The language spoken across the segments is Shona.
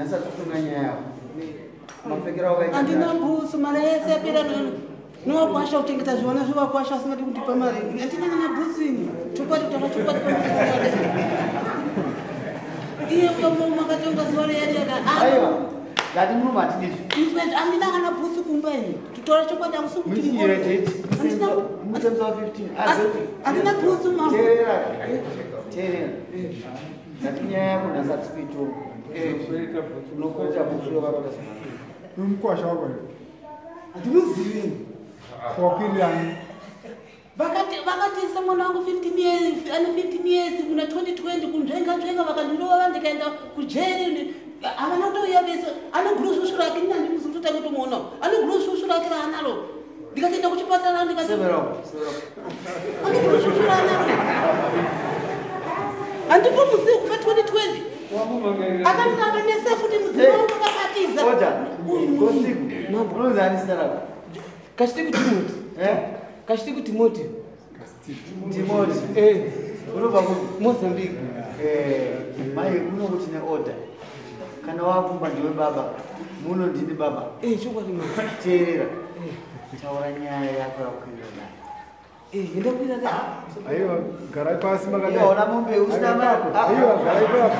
nasatsukunga nyaya yako mapfekero wakaita handina mbusu mari yese yapera nowakwasha kutengesa zvivana zvovakwasha asingadi kundipa mari handina nana bhusu ini. Chokwadi kutava chokwadi iye makatonga zuva reyariaka aiwa. Ngati muno matidizvi handina kana bhusu kumba ini. Tutora chokwadi musemza wa 15 handina bhusu ma teerera teerera ngati nyaya yako ndasatsipito unokweta umukwasha wakona handinozivini wakwirirani vakatisa mwana wangu 15 years ane 15 years kuna 2020 kunzvenga nzvenga vakandinova ndikaenda kujeri havana kutouya vese ane gurushushu rake ini handimuzi kutotanga kutomuona. Ane gurushushu rake raanaro ndikatoenda kuchipatara ane gurushushu raanaro. Handipomuzivi kufa 2020 akandinanga nese futi mudziva wangu akabatiza unonzani zita rako kachiti kutimoti kachiti kutimoti timoti unobva mozambique. Mai kunokuti neorder kana wakumba ndiwe baba muno ndini baba. Chokwadi teerera taura nyaya yako yakwira nayo endakwira aiwa garai pasi ona mombe usina aiwa garai papo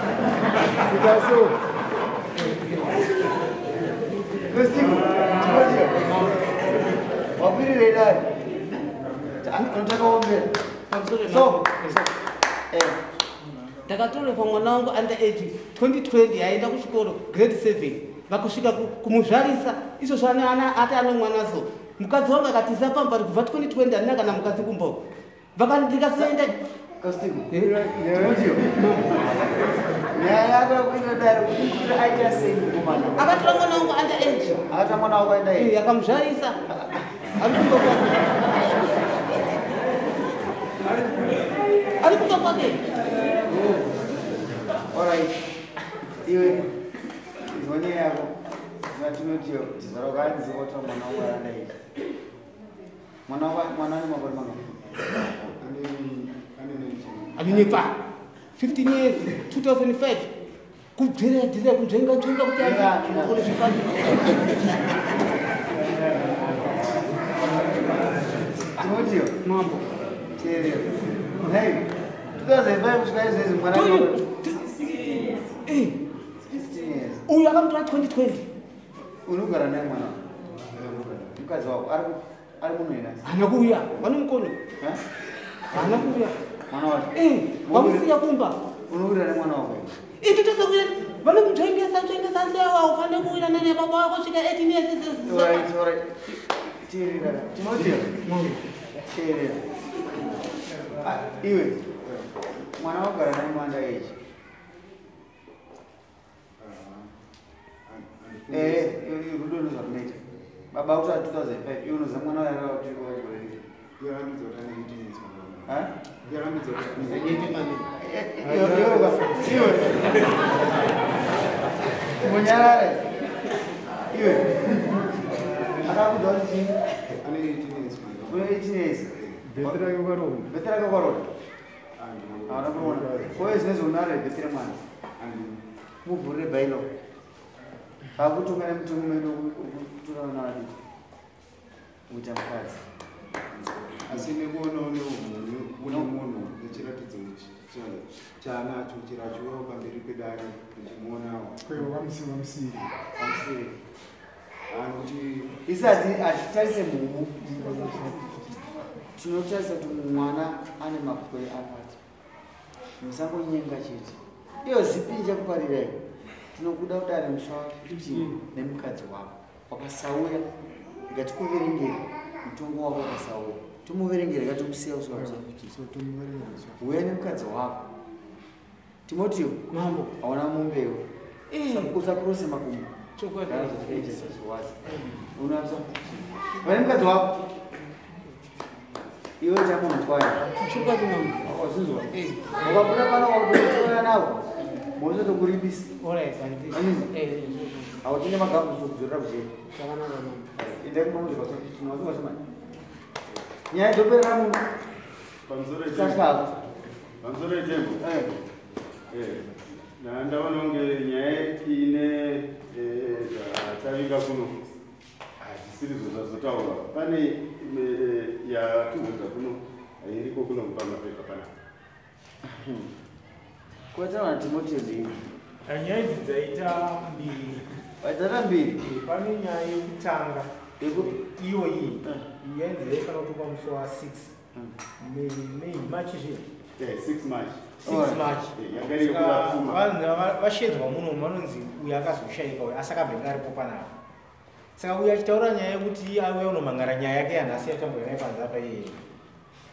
sikaso. Kwestiku timotia wapirire dai notakaombera so. Ndakatorerwa mwana wangu under age 2020 aenda kuchikoro grade 7 vakusvika kumuzvarisa. Izvo zvana ati ane mwana so mukadzi wangu akatisa pambari kubva 2020 handina kana mukadzi kumboko vakandikasoenda aita sei mukomana akatora mwana wangu under age Eh, akamuzvarisa ari kumba kwake ari kumba kwake Alright. Iwe izone yako zvatinoti tizara ukanzi kuti mwana wangu ichi mwana mwana ane makore manga aninyepa 15 years 2005 kudheredhere kunzvenga nzvenga kuti aakore zvifani timotiyo mambo. Teerera hey 2005 kusvika izvezi mwana ane makore 15 years. Uyu akamutora 2020 unogara naye mwana? Mukadzi wako. Ari ari muno ina hana kuuya. Vane mukono hana kuuya. Mwana wacho vamusiya kumba. Unokuita nemwana wako? Itu tosokuya vane kutengesa tengesa sewa ufane kuuya nane baba wako svika 18 years Ah, iwe mwana wagara naye mwanda echi Eh, baba kuti ari 2005 iwe unoziva mwana wayaraa kuti wachikorerei munyarare. Iwe. Akakudza kuti chii une 18 years. Bheti rake ukarona bheti rake ukarona hauna kuona. Uye zvine zvounare bheti remwana muvhurire bhailo akutunga nemutungu medu kuturaunadi kuita mukadzi asi nekuonawo neumhumhu une munhu nechiratidzo chaanacho chirachiwa pamberi pedare uchimuonawo kwaiwa vamusiwa musiri pamusiri kuti isi hatitarise mhumu tinotarisa kuti mwana ane makore akati. Musangonyenga chete. Iyo zipi ichakuparirai tinokuda kudare musha kuti nemukadzi wako. Wakasauya ikatikuverengera mutongo wako wakasauya. Timuverengere ikatimusiya uya nemukadzi wako. Timotiyo mambo. hauna mumbeo usakurose makumbo. Chokwadi. Unasa vane mukadzi wako. Iwe chamunhu kwayo chokwadi mambo. Wazvinzwa ukabuda pana wautotoya navo mozotokuripisa hautine magamu zokuzorera kuchera ende kumamuzivatinawazivashomani nyaya dzoperera munhu satyako pamusoro yetembo ndaona kunge nyaya ine yasvika kuno. Hazvisiri zvo zvazotaura pane eh, yatuudza kuno. Hairiko kuno pamapepa panapa kwataura timoteo ndii nyaya idzi dzaita mbiri. Wadzata mbiri? Pane nyaya yekutanga. Yeku- iyo iyi Eh. iyi yainzi yaifanira kutopa musi wa 6 Mm. May- May, March zvino 6 march. 6 Alright. March. Yanga iri kuda pfuma. vanhu ava- vashedzwa muno vanonzi uyo akazoshayika uyo asi akabvenga aripo panapa. Saka uyo achitaura nyaya yekuti auya unomhangara nyaya yake yanhasi yatamboya naye panze apa iyeye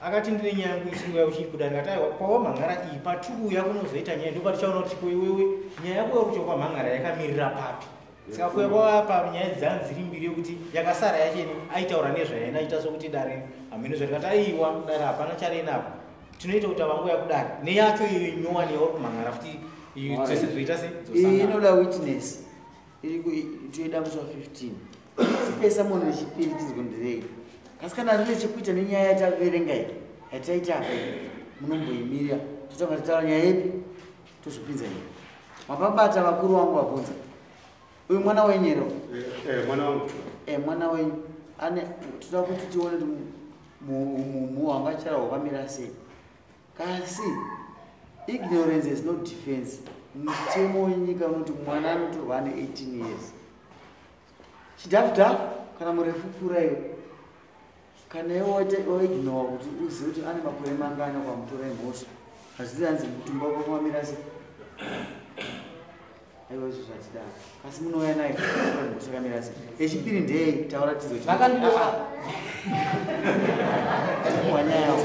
akati ndine nyaya uya uchikuda ndikati aiwa kwawamhangara iyi patuuya kunozoita nyaya. Ndo patichaona kuti kwewewe nyaya yako yakuti kwamhangara yakamirira papi. Saka kuya kwapa nyaya dzanzi dziri mbiri yekuti yakasara yacheni aitaura nezvayaina aita sokuti dare. Hamene zvatikati aiwa dare hapana charenapo tinoita kuti avangoya kudare. Neyacho iyo nyowani yauri kumhangara futi dzose dzoita se iyi inoda witness. Iri toida musi wa 15 tipesa munhu wechipiri tizgondirei kasi kana rine chekuita nenyaya yataverenga iyi yataita apa munomboimirira. Totanga titaura nyaya yepi tozopinza iyi mapabata vakuru vangu vabvunza uyu mwana wenyero Eh, eh, mwana wangu. E mwana wenyu ane toda kuti tione kuti mumu wangachara hwakamira sei. Kasi ignorance is not defense. Mutemo wenyika unoti mwana anotorwa ane 18 years. Chidhafudhafu kana murefu pfuraiwo kana iwo waignora kuti uzive kuti ane makore mangana kwamutora imhosva hazviti hanzi mutumba wakakamira sei aiwa izvo zvatidaro kasi munouya naye mhosva yakamira sei yechipiri ndei taura vakandinoa wanyayawo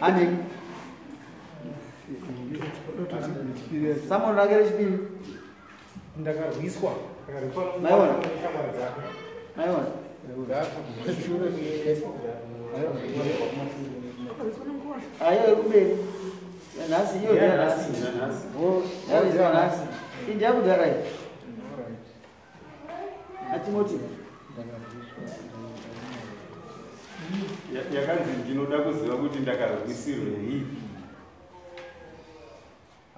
ane. Samuel rake rechipiri ndakarwiswa. Maiona? Maiona ayo ekubeni nhasi iyo nanhasi yaizwa nhasi indiyakudhara iyi atimoti Ya- yakanzi ndinoda kuziva kuti ndakarwisirwei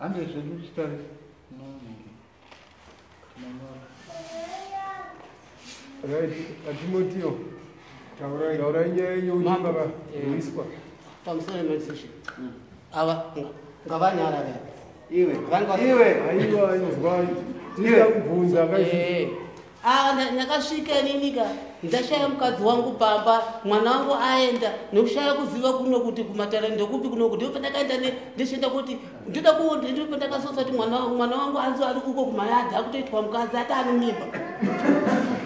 Ande zvedu story. Right. Atimotiyo taurai. Nyaya yenyuti vakarwiswa pamusoro mezizvi ava ngavanyarare. Iwe. Vangu- iwe. Aiwa inzwa tida kubvunza akaisi ndakasvika ninika. Ndashaya mukadzi wangu pamba mwana wangu aenda. Nekushaya kuziva kuno kuti kumatare ndekupi kuno kuti ndopandakaenda ndishienda kuti ndoda ndopandakasosa kuti mwana mwana wangu anzi ari kuko kumayadhi akutoitwa mukadzi ati ane mimba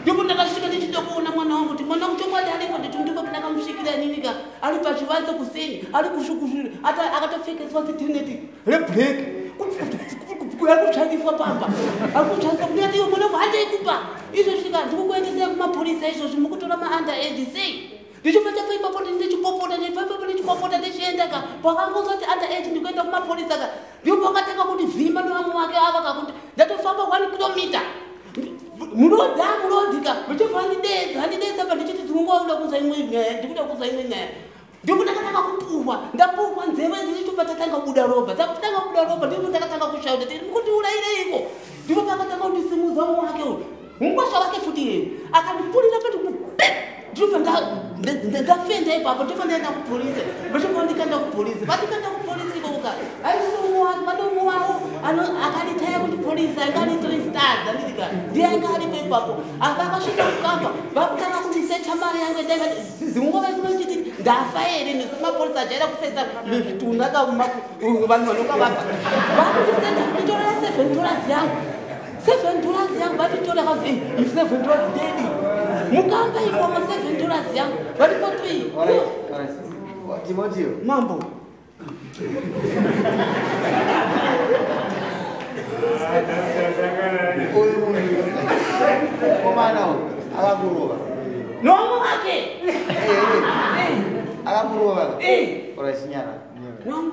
ndipo ndakasvika ndichida kuona mwana wangu kuti mwana wangu chomwadi aripo nditi ndipo pandakamusvikira ninika ari pachivanze kuseni ari kushukushuri akatopfekeswa zitrineti reblack ari kutsvaniswa pamba ari kutsvaniswa kunati iwe mwana wangu handaikupa izvosvika ndikukuendesai kumapurisa izvozvi mukutora maanda age sei ndichopatapo ipapo ndichipopota ndipapo ndichipopota ndichienda ka? Pakangozoti anda age ndikuenda kumapurisa ka? Ndipo pakatanga kuti vhima nevamwe wake ava kakuti ndatofamba 1 kilomita munodha munodhika ndichobva ndidedza ndidedza pa ndichiti dzingungauda kuza imwe nyaya ndikuda kuza imwe nyaya ndipo ndakatanga kupuhwa ndapuhwa nzeve dzirichobva tatanga kubuda ropa. Dzakutanga kubuda ropa ndipo ndakatanga kushauta tiri. Mukundiurayireiko ndipo pakatanga kundisimudza muwake uyu. Mungwasha wake futi yeyo akandipurira pati ndibva ndafenda ipapo ndibva ndaenda kupurisi ndochabva ndikaenda kupurisi patikanda kupurisi koka ainomuwao akanditaya kuti polisi anga ari three stars anditika ndiye anga aripo ipapo aka akasvika mukamba vakutanga kundisecha mari yangu ndanga zingova zinochiti ndafa here nesu mapolisi ajaira kusetsa zvitunaka vanhu vanoka vafa. Vakundisecha kunditorera seven dollars yangu. Seven dollars yangu vatitora kazi seven dollars dedi mukamba ikomo seven dollars yangu. Vatipotwi mambo uyu munhu komana uyu akakurova nomo wake akakurova Eh. ora chinyara nomo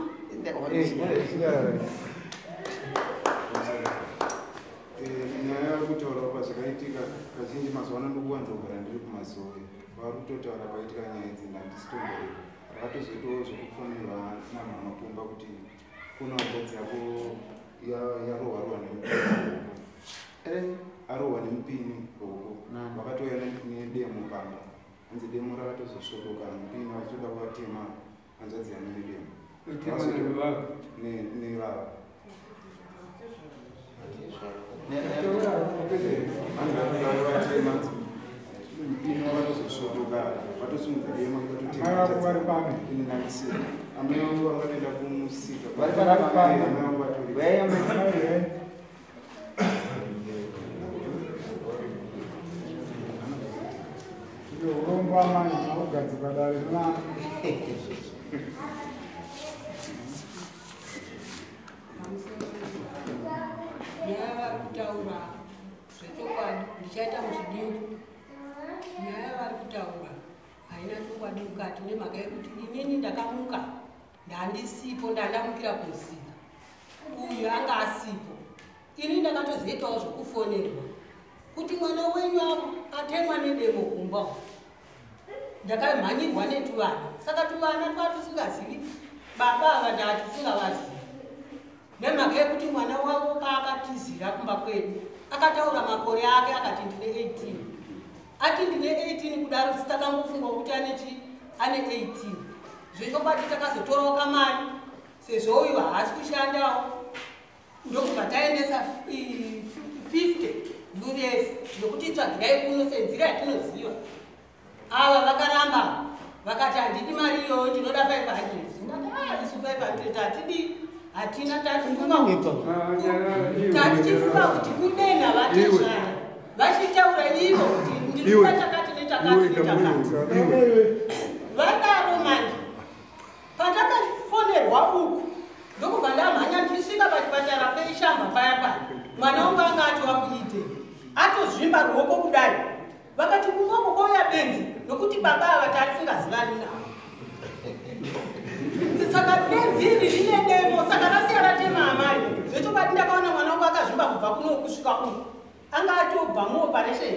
nyaya yekutaura pa zvakaitika kazhinji mazuva ano ndikuwanza kugara ndiri kumazoe vari kutotaura paitika nyaya idzi ndandisitomborei rakatozoitawo zvekufonirwa namhamapumba kuti kuna mukadzi yako ya ya roho roho ni eh aroho ni mpini roho wakati wewe ni demo kama anze demo rara to zoshodo kana mpini wachoda kwa tema anza zia ni demo ni ni baba. Mpini wakatozosvodoka vatozimudzaema vatotevari pame amaiwo vangapinda kumusika. Vari pame Weya mai. Mai, Iyo urongwa mai naugadzikwa dare rina nyaya vari kutaura zvechokwadi ndichaita muzvidimbu nyaya vari kutaura haina chokwadi mukati nemhaka yekuti inini ndakamuka ndandisipo ndandamukira kumusika uyu anga asipo ini ndakatozoitawo zvokufonerwa kuti mwana wenyu atemwa nedemo kumba ndakamhanyirwa netuvana saka tuvana twatisingazivi baba ava ndatisingavazivi nemhaka yekuti mwana wavo paakatizira kumba kwedu akataura makore ake akati ndine 18 ati ndine 18 kudaro sitakangofunga kuti ane chi ane 18 zvechokwadi takazotorawo kamari sezvo uyu haasi kushandawo ndokubva taendesa 50 us ndokuti tsvagirai kuno senzira yatinoziva. Ava vakaramba vakati handidi mari iyoyo ndinoda 500 ndati isu 500 hatidi hatina tatifunga kuti tatichifunga kuti kudenha vatezvara vachitaura ivo kuti ndikuda takati netakati netakati. vadaro manje pandakafonerwa uku ndokubva ndamhanya ndichisvika pachipatara peishamba paya paya. Mwana wangu anga atova kuite atozvimba ruoko kudai. Vakati kumwako kwauya benzi nokuti baba ava tatisingazivani navo. Saka nevhiri rine demo saka rasiya ratema amari zvechokwadi ndakaona mwana wangu akazvimba kubva kuno kusvika uku. Anga atobva muoperation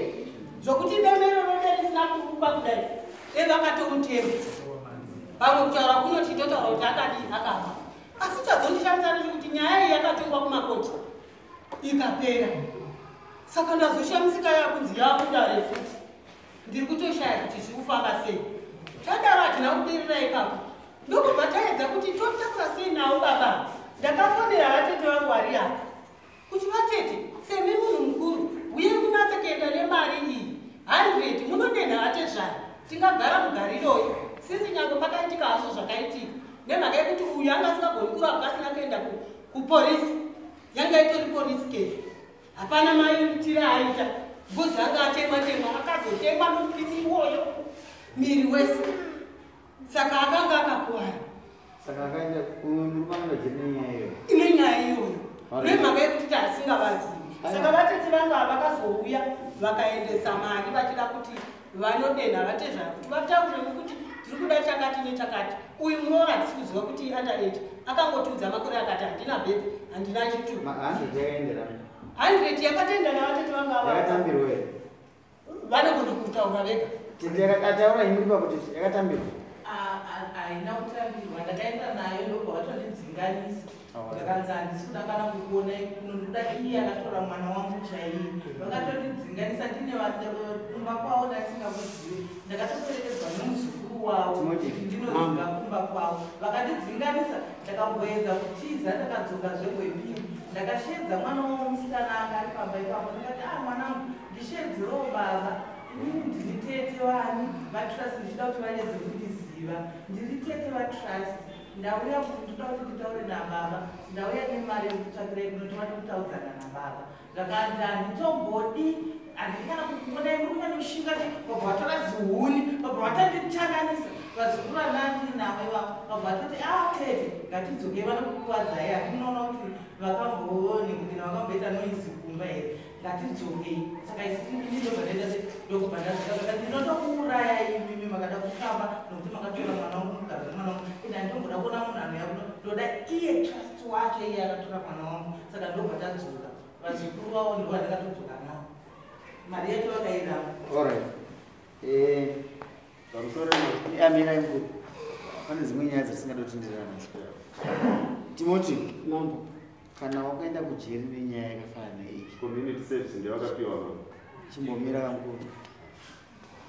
zvokuti bemero rode risina kuruka kudai. Evakatomutema pamwe kutaura kunoti totaura kuti akadi akafa asi chazondishamisa ndechekuti nyaya iyi yakatongwa kumakoti ikapera. Saka ndazoshamisika yakunzi yakudare futi. Ndiri kutoshaya kuti zviri kufamba sei. Tadaro hatina kudirira ipapo ndokubva taedza kuti totaura sei navo baba. Ndakafonera vatete vangu vari apa. Kuti vatete semi munhu mukuru uye munatse kuenda nemari iyi? 100 munodenha vatezvara tingagara mugariroyo. Sisi nyange pakaitika hazvo zvakaitika. Nemhaka yekuti uyu anga kuporisi yanga itori polisi case hapana maitire aita. Bhuzi anga atemwa temwa akazotemwa nomupini iwoyo. Miri wese. Saka akanga akakuwara. Saka akaenda kurume angajene nyaya iyoyo. ine nyaya iyoyo. Nemhaka yekuti tasingavazivi saka vatete vanga vakazouya vakaendesa mari vachida kuti vanodenha vatezvara kuti vataure nekuti tiri kuda chakati nechakati. Uyu munoona tisi kuziva kuti under age akangotiudza makore akati handina bhebhi handina chitu Ma- handred yakaendera. 100 yakatenda navatete vanga ava Yakatambirwa here. vanogona kutaura vega. Yakataura imuri pakuti yakatambirwa. haina kutambirwa. Ndakaenda nayo ndobva vatondidzinganisa ndakanzi handisi kuda kana kukuona kuno ndoda iye akatora mwana wangu chaiye. Vakatondidzinganisa ndine kumba kwavo ndasingamuzivi ndakatoperekedzwa nomuzukuru Timoti. kuti ndinozvinga kumba kwavo. Vakatidzinganisa ndakamboedza kutiza ndakadzoka zvegwepiri ndakashedza mwana womusikana anga ari pamba ipapo. Ndikati a mwanangu ndishedzerawo baba. Inini ndiri tete wani. Vatrust ndichida kuti vanyedze kundiziva. Ndiri tete vatrust. Ndauya kuti ndoda kuti nditaure nababa. Ndauya nemari yekutsvakirai kunotovada kutaudzana nababa. Ndakanzi handitombodi handikana kukuonai muri kumanoshinga vabva vatora zihuni vabva vatanditanganisa. Vazukuru vandandiri navo ivavo vabva vatoti a tete ngatidzokei vanokukuwadzai hatinoona kuti vakamboni kuti navakamboita noisi kumba here? Ngatidzokei saka ndaenda ndokubva ndazvikaaa ndinotokuuraya imimi makada kufamba nokuti makatora mwana wangu mukadzi mwana wangu. Ina ndomboda kuona munhu anoya kuno. Ndoda iye trust wacho iye akatora mwana wangu. Saka ndobva tadzoka vazukuru vavo ndo vandakatodzoka navo mari yacho vakairamba Alright. Eh, pamusoro amira mkuru. Pane dzimwe nyaya dzisingadotenderana nadzo. Timoti, Nambo. kana wakaenda kujeri nenyaya yakafanana neiyi, community service ndevakapiwa mama chimbomira kamkuru.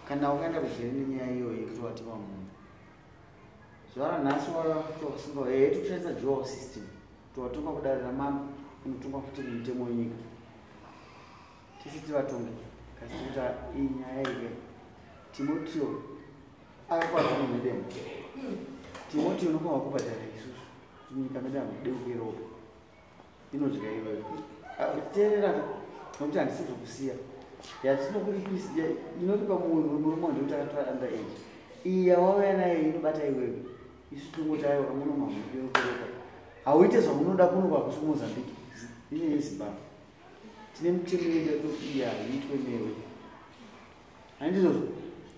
kana ukaenda kujeri nenyaya iyoyo yekuti watima munhu zuva ranhasi watosunga ee tikushandisa dual system towatonga kudarira mama unotonga futi mutemo wenyika tisi tivatonge kasi tikuta iyi nyaya ike timotio akakwaaa medemo timotio unofanwa kubhadhara isusu. Tinyika medu hamudeuke ropa inodya iweyo teerera nokuti handisi zvokusiya yatinokuripisa inoripa murume ndekuti akatora under age iyi yawauya nayo inobata iwewe. Isu tongoti aiwa kamunoma mudeukeropa hauite zvamunoda kunoka kusi kumozambique ine yezimbabwe tine mitemo yedu iya iitwe newe. Handizvozvo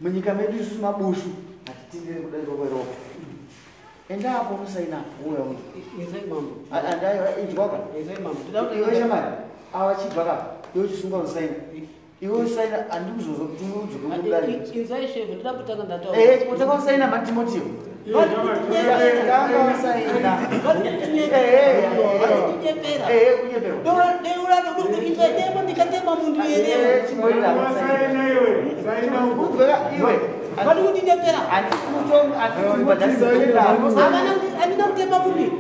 munyika medu isusu mabushu hatitendere kudarika kweropa endapo unosaina uya kuti iwe shamari ava chibva ka? Iwe chisunga usaina iwe usaina handikuzozo kuti udzoke kudari Izai shefu ndida kutanga ndataura. Eh, utakasaina matimotiyo tanga wasaina Kunyepera. Eh, kunyepera Deura ndokuita demo ndikatema mundu Vadi kundinyepera. handikubhadharisaatimotio Havana kuti andina kutema mundu.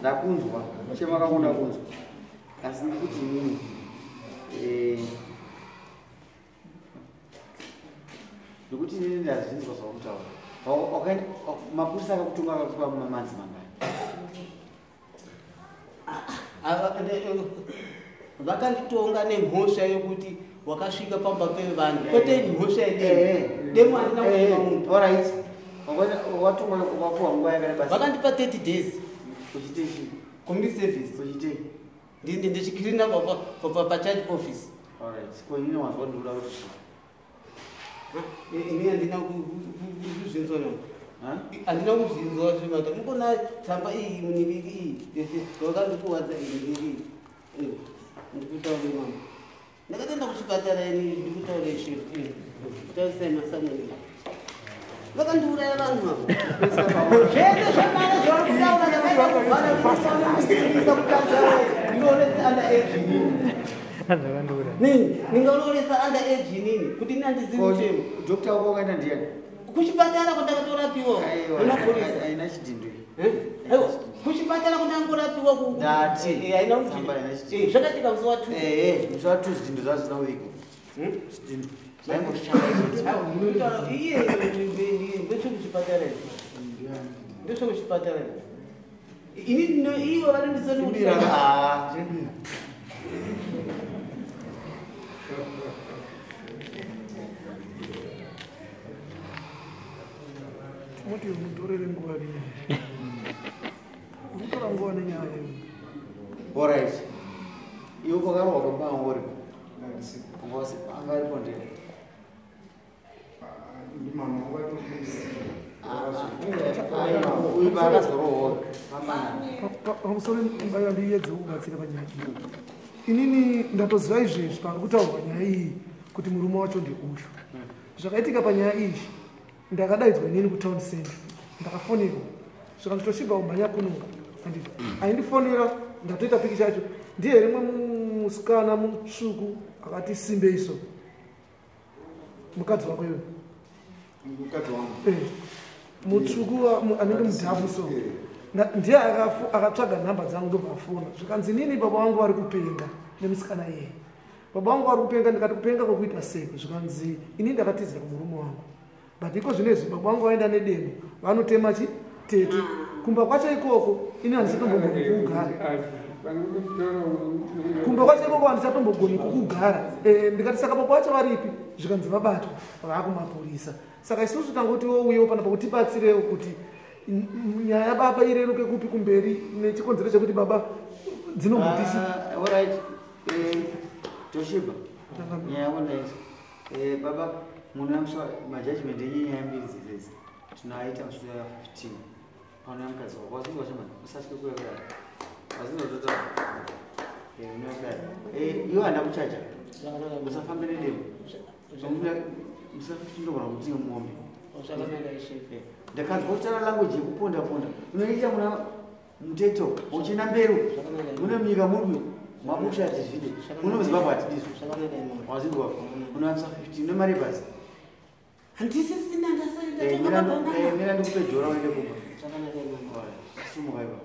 Ndakunzwa chemakakonda kunzwa asi ndikuti inini eh, ndikuti inini ndazvinzwa zvakutaura mapurisa akakutonga akakupa mamanzi mangani? Vakanditonga nemhosva yokuti wakasvika pamba pevanhu. Kwete mhosva yedemo demo handina kutema mundu orit watonga wapuwa nguva yakareba vakandipa 30 days. Uchitei chii community ndichikirina pachurch office. Inini wanzwa ndikuda kuti ini handina kuzvinzwa Ha? handina kuzvinzwa zvemata mukona tsamba iyi muniviki iyi vakandikuwadza iyi ndikutaure mama ndakatoenda kuchipatara ini ndikutaure shefu kutaurisai masamuni vakandiuraya vanhu avo zvese zvamara zvavari kutaura zvavaaaisa kutanga ndinoonesa anda ejinini ningaonoresa anda ejinini kuti ini handizivi mutemo dokta wako wakaenda ndiani kuchipatara kwandakatorapiwa nemapolisa aina chidhindo Aiwa, kuchipatara kundangorapiwa ku- Ndati. Eh, haina. Eh, zvakatika musi watu musi watu zvidhindo zvacho zvisina uiko chidhindo zvaingoshanda iye ndechekuchipatara ndechekuchipatara ini ndino- ivo vanondisonibira Timoti mutorere nguva rini utora nguva nenyaya iyo orit iwe kwakarohwa kwembanga uri anga aripo ndini uyu imbayo ndiedze kubatsira panyaya inini ndatoziva izvezvi pari kutaurwa nyaya iyi kuti murume wacho ndeuyu zvakaitika panyaya iyi ndakadaidzwa inini kutown center. Ndakafonera. Zvikanditosvibva kumhanya kunoka anditi aindifonera ndatoita piki chacho ndiye rimwe musikana mutsvuku akati simbeiso mukadzi wako iwe? Mukadzi wangu. Eh, mutsvuku anenge mudhamu so. Ndiye akatsvaga nhamba dzangu ndobva afona zvikanzi nini baba vangu vari kupenga? Nemusikana iyeye baba vangu vari kupenga ndikati kupenga kwekuita sei zvikanzi ini ndakatizira kumurume wangu. But iko zvinezvi baba vangu vaenda nedemo vanotema chitete kumba kwacho ikoko ini handisatombogoni kukugara kumba kwacho ikoko handisatombogoni kukugara Eh, ndikati saka baba vacho varipi? Zvikanzi vabatwa vaakumapurisa saka isusu tangoti wouyewo pana pakutibatsirewo kuti nyaya yababa ireruke kupi kumberi nechikonzero chekuti baba dzinombutisi orit toshiba nyaya yako ndaita baba munhu yamuswa majudgment enyaya mbiri dzedzedzi tinoaita musura ya 15 pano yamukadzi wako. Wasingwa shema usatye kuya kudai. Wasingotota unoya kudai iwe handa kuchacha usafambe nedemo musafindogona kuti mombe zvakanaka ishefu ndakanzwa kutaura language yekuponda ponda unoita muna muteto uchina mberi mune munyika muri mabusha atizvide muno muzimbabwe atidizvo wazizwa unowanisa 15 une mari basi? Handisisina Eh, ndasaendatenga mira ndikupe jora uende kumba. Zvakanaka imama sumuka ipa